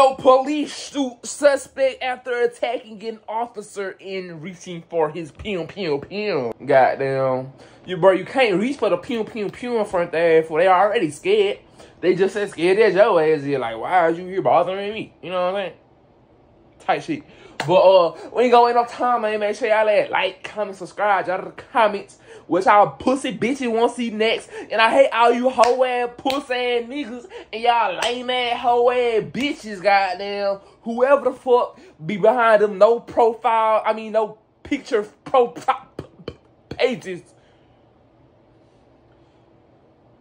Fresno police shoot suspect after attacking an officer in reaching for his pew pew pew. Goddamn. You bro, you can't reach for the pew pew pew in front there for they already scared. They just as scared as your ass is like, why are you here bothering me? You know what I'm saying? Tight shit. But uh, we ain't going no time, man. Make sure y'all at like, comment, subscribe. Y'all the comments. Which y'all pussy bitches want to see next. And I hate all you hoe ass pussy ass niggas and y'all lame ass hoe ass bitches. Goddamn, whoever the fuck be behind them no profile. I mean no picture profile pages.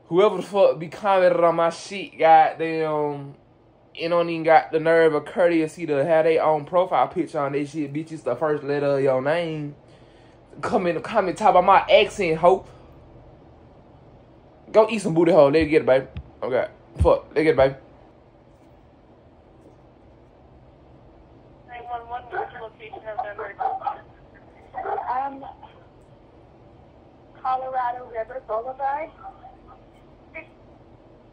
Whoever the fuck be commenting on my shit, goddamn and don't even got the nerve or courtesy to have their own profile picture on this shit. Bitch, it's the first letter of your name. Come in the comment, talk about my accent, hope. Go eat some booty hole. Let get it, baby. Okay. Fuck. Let get it, baby. 911, what's the location of the? Um, Colorado River Boulevard.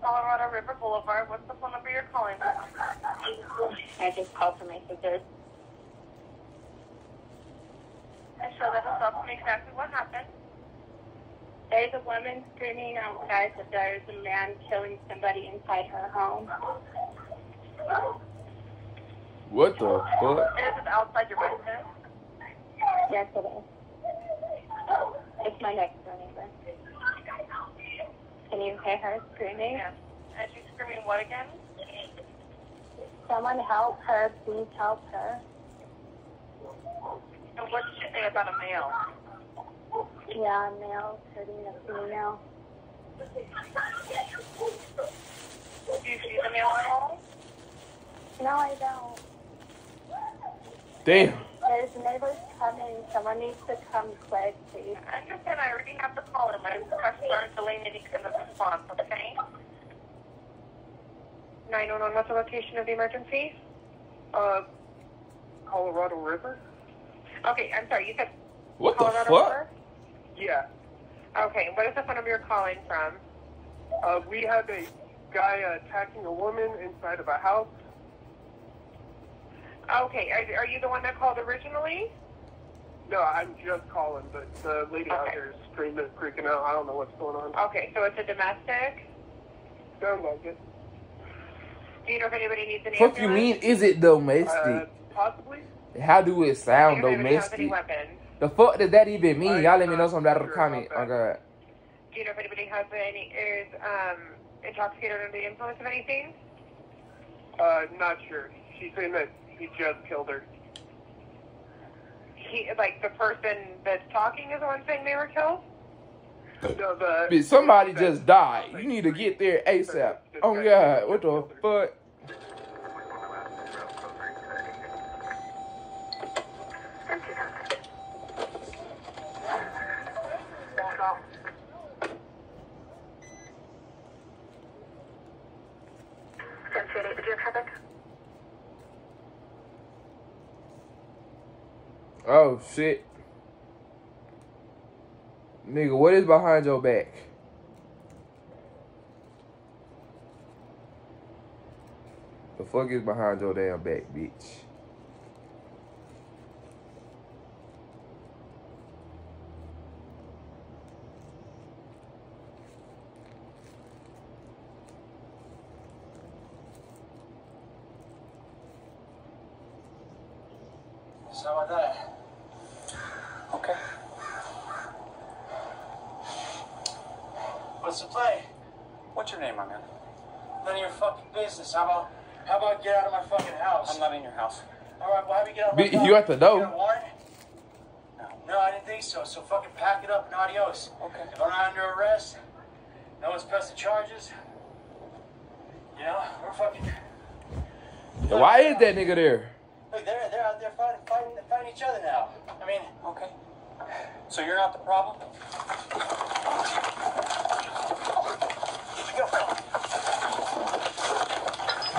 Colorado River Boulevard, what's the phone number you're calling? I just called for my sisters. And show that us up to me exactly what happened. There's a woman screaming outside that there's a man killing somebody inside her home. What the fuck? Is it outside your residence? Yes, it is. It's my next door neighbor. Can you hear her screaming? Yes. And she's screaming what again? Someone help her. Please help her. And what did she say about a male? Yeah, a male hurting a female. Do you see the male at all? No, I don't. Damn. There's neighbors coming. Someone needs to come quick, please. I understand I already have the call and my questions aren't delaying any kind of response, okay? 911, what's the location of the emergency? Uh, Colorado River? Okay, I'm sorry, you said What the Colorado fuck? River? Yeah. Okay, what is the phone number you're calling from? Uh, we had a guy attacking a woman inside of a house. Okay, are, are you the one that called originally? No, I'm just calling, but the lady out Okay. there is screaming, freaking out. I don't know what's going on. Okay, so it's a domestic. Sounds like it. Do you know if anybody needs an Fuck you mean? Is it domestic? Uh, possibly? How do it Do sound you know if anybody has any domestic? weapons? The fuck does that even mean? Y'all let me know not something down in the sure comment. about Oh god. Do you know if anybody has any is um intoxicated under the influence of anything? Uh, not sure. She's saying that he just killed her. He like the person that's talking is the one saying they were killed. Uh, no, the, somebody just died. You need to get there ASAP. Oh god, what the fuck? Did you have traffic? Oh shit. Nigga, what is behind your back? The fuck is behind your damn back, bitch? So about that. Okay. What's the play? What's your name, my man? None of your fucking business. How about how about get out of my fucking house? I'm not in your house. All right, well, have you get out of my Be- house? you at the door. You got a warrant? No. No, I didn't think so. So fucking pack it up and adios. Okay. If I'm not under arrest, no one's pressing charges. You know, we're fucking. Why is that nigga there? Look, they're they're out there fighting fighting fighting each other now. I mean, Okay. So you're not the problem?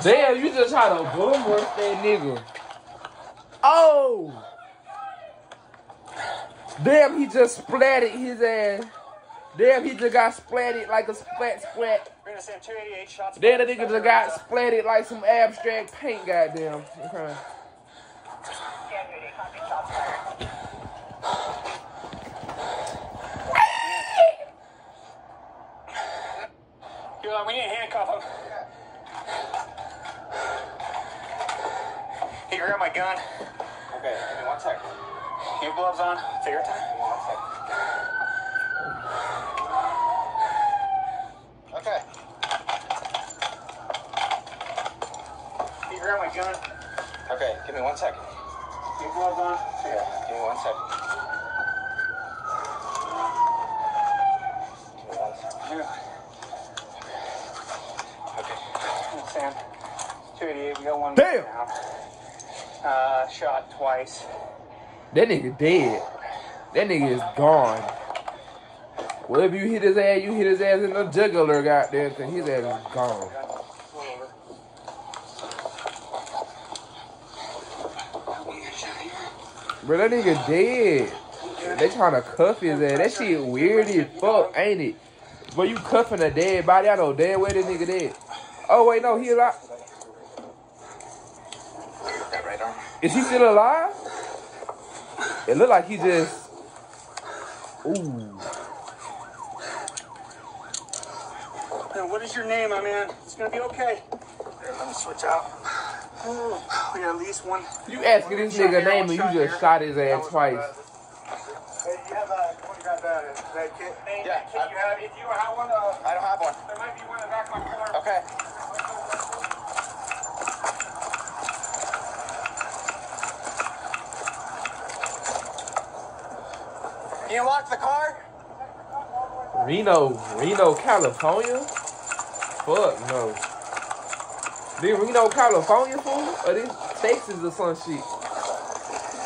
Damn, you just tried to bum rush that nigga. Oh! Damn, he just splatted his ass. Damn, he just got splatted like a splat splat. We're gonna send 288 shots. Then the nigga just got splatted like some abstract paint, goddamn. Okay. We need to handcuff him. He grabbed my gun. Okay, give me one sec. Your gloves on. Take your time. One sec. Okay. He grabbed my gun. Okay, give me one second. Your gloves on. Okay, give me one second. Give me one second. Okay. Sam, 288, we got one Damn. down. Uh, shot twice. That nigga dead. That nigga is gone. Well, if you hit his ass, you hit his ass in the jugular, goddamn, cause his ass is gone. Bro, that nigga dead. They trying to cuff his ass. That shit weird as fuck, ain't it? But you cuffing a dead body, I know damn where this nigga dead. Oh wait, no, he alive. Is he still alive? It look like he just. Ooh. Hey, what is your name, my man? It's gonna be okay. Here, let me switch out. We got at least one. You asking this nigga name and you just shot his ass twice. Hey, you have a, what you got that, that kit? Yeah, Kit you have, if you have one, uh, I don't have one. there might be one in the back of my car. Okay. You lock the car? Fresno, Fresno, California? Fuck no. Did Fresno, California fool? Or this Texas or some shit?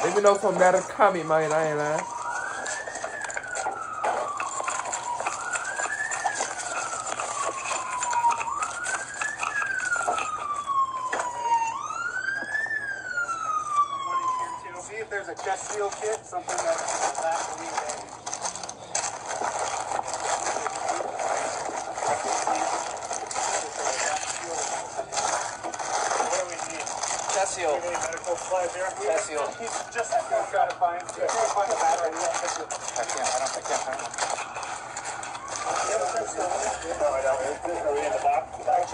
Let me know some matter comment, man. I ain't lying. See if there's a chest seal kit, something that's that for me. What do we need? Chest seal. Any medical supplies here? Chest seal. He's just got to find, he's got to find a battery. I can't, I don't, I can't find one. I don't.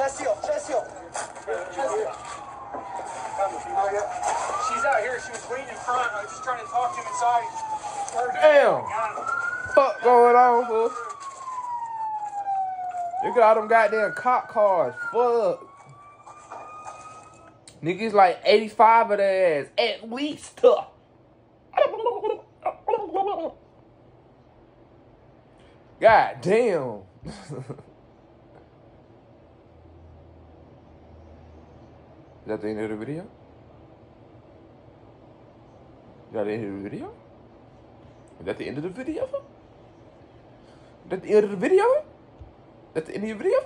Seal, chest. She's out here. She was waiting in front. I was just trying to talk to him inside. Damn. Fuck going on, fool? Look at all them goddamn cop cars. Fuck. Niggas like 85 of their ass. At least. Uh, God damn. Is that the end of the video? Is that the end of the video? Is that the end of the video? Is that the end of the video? Is that the end of the video?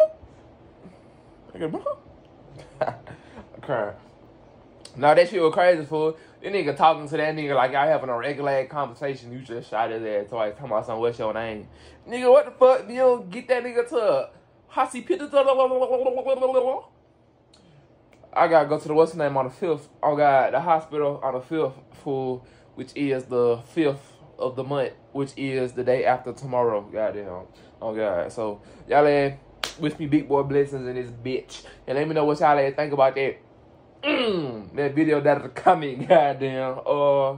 Okay, bro. I'm crying. No, that shit was crazy, fool. This nigga talking to that nigga like y'all having a regular conversation. You just shot his ass twice. Talking about something, what's your name? Nigga, what the fuck? You don't get that nigga to a Hasi I gotta go to the what's the name on the fifth. Oh god, the hospital on the fifth, fool, which is the fifth of the month, which is the day after tomorrow. Goddamn. Oh god. So y'all wish me big boy blessings in this bitch. And let me know what y'all think about that. That video that'll coming, goddamn. Uh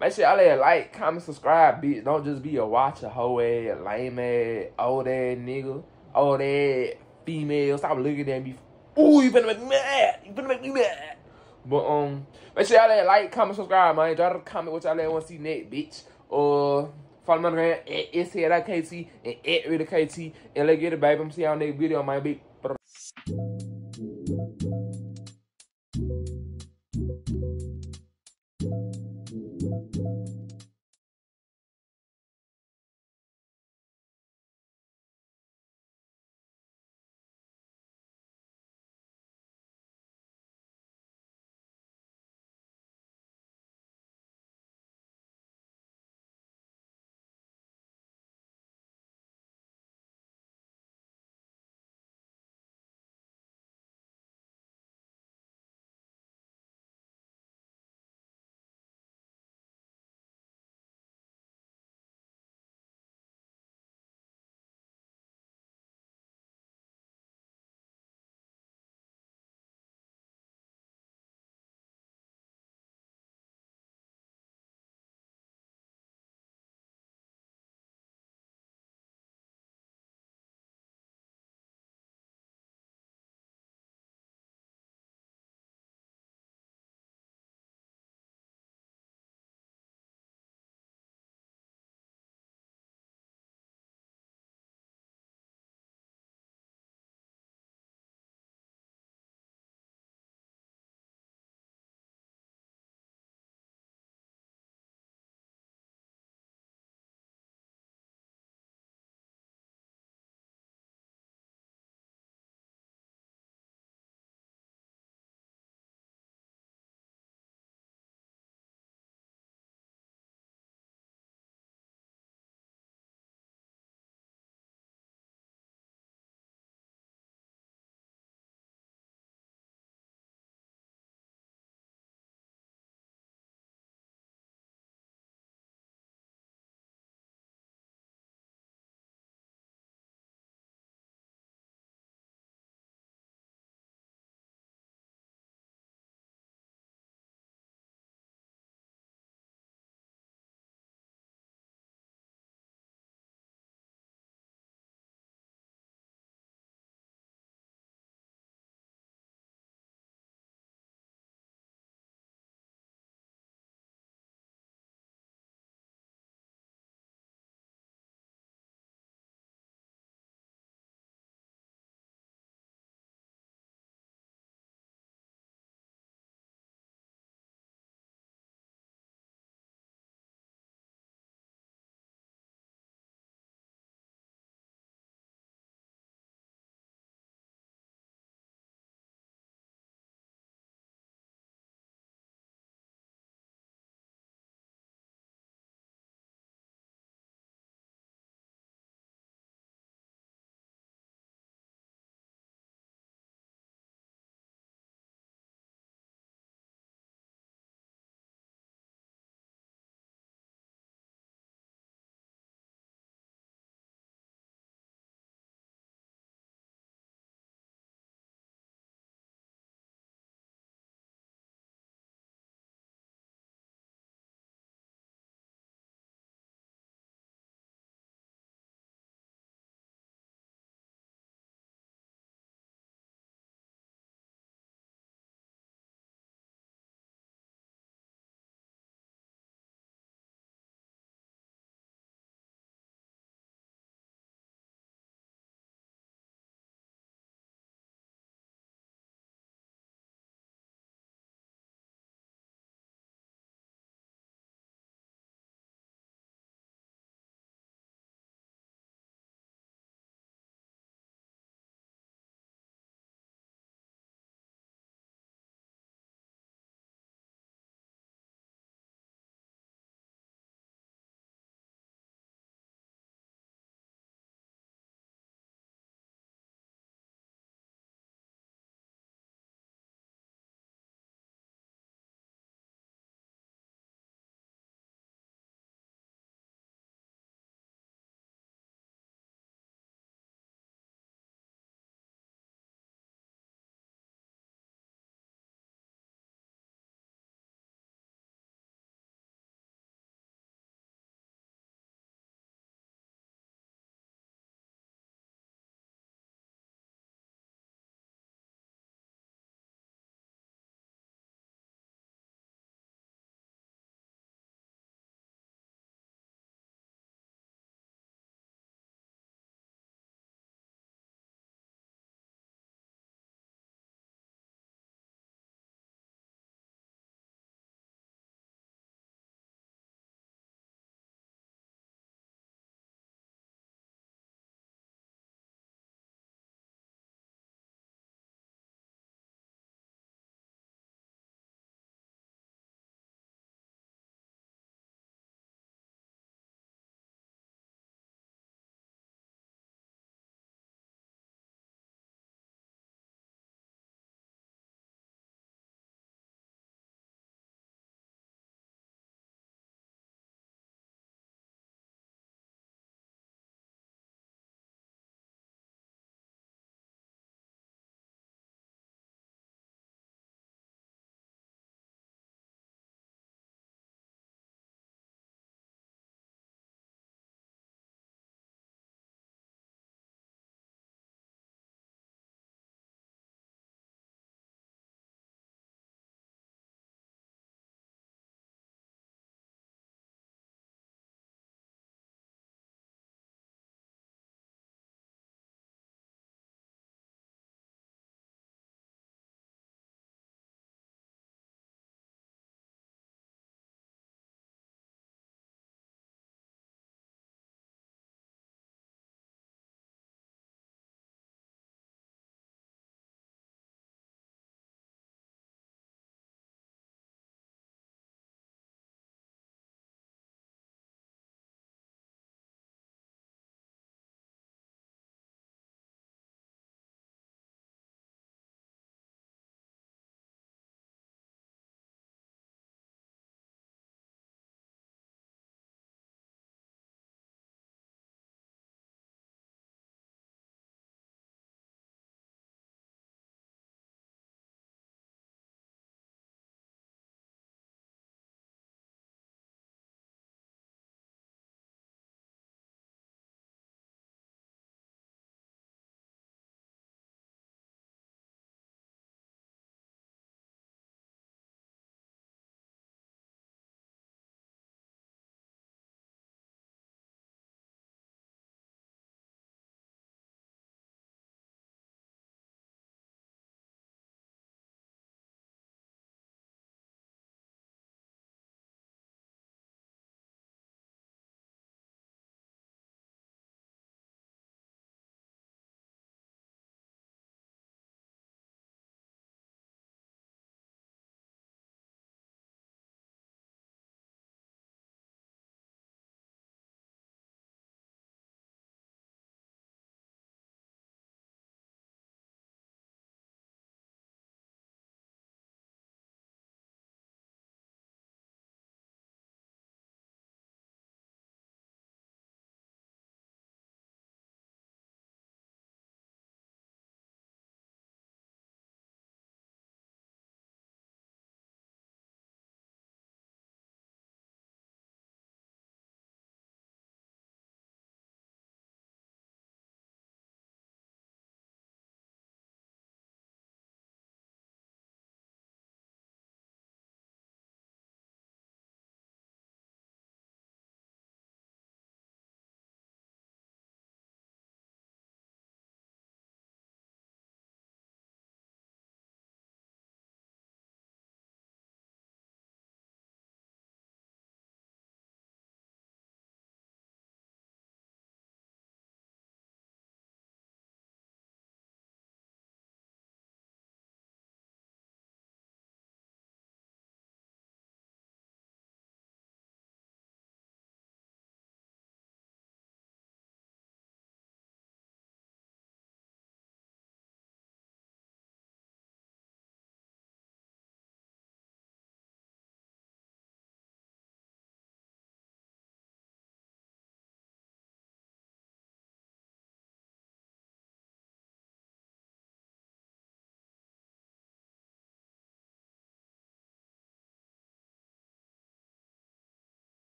make sure y'all eh, like, comment, subscribe, bitch. Don't just be a watcher, hoe ass, lame ass, old ass nigga, old ass female. Stop looking at me. Ooh, you finna make me mad. You finna make me mad. But um, make sure y'all eh, like, comment, subscribe, man. Drop a comment what y'all want to see next, bitch. Uh, follow me on the gram at STA KT and at KT. And let's get it, baby. I'm see y'all next video, man. Big.